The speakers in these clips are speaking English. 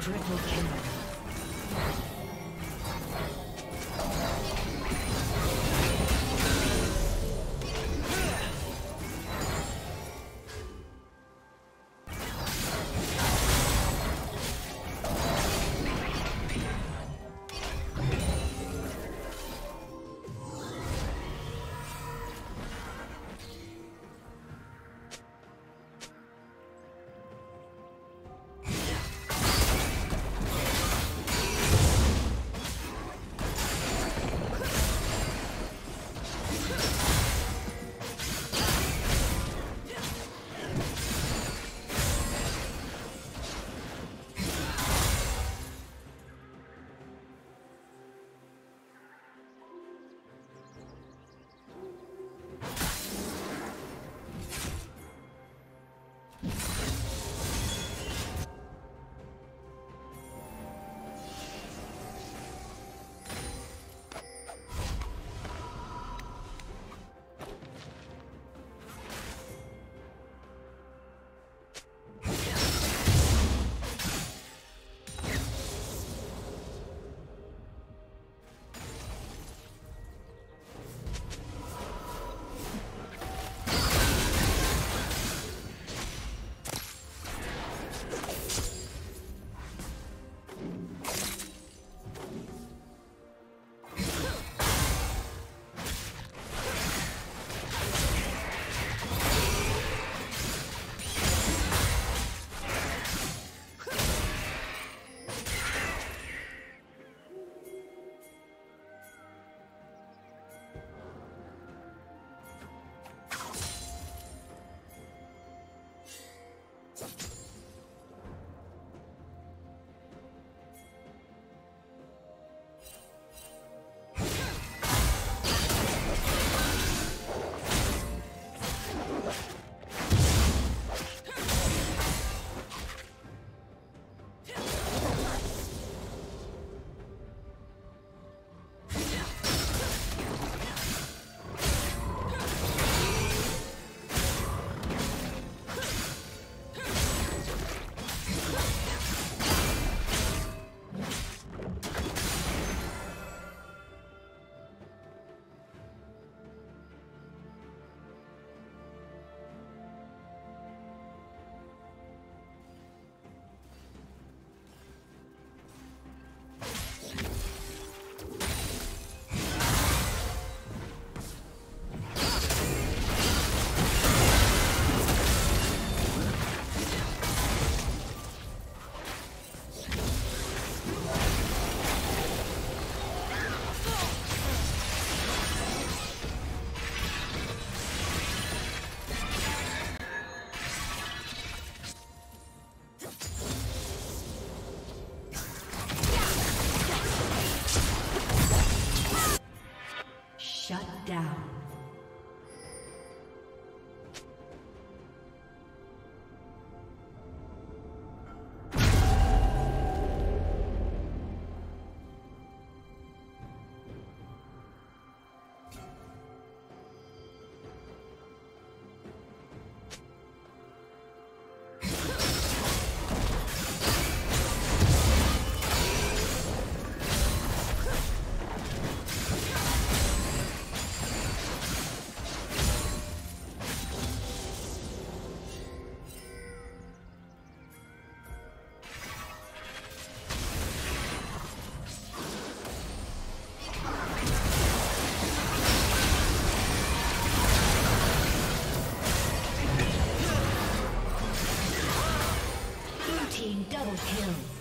Triple kill. Team double kill.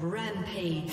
Rampage.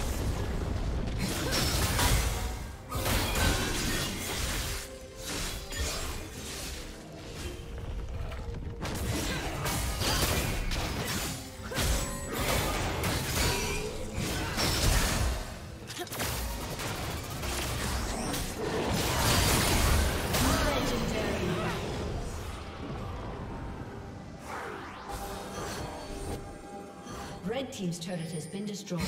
Destroyed.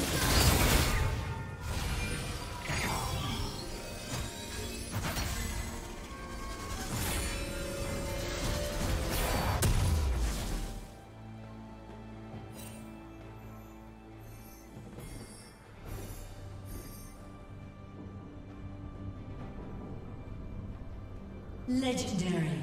Legendary.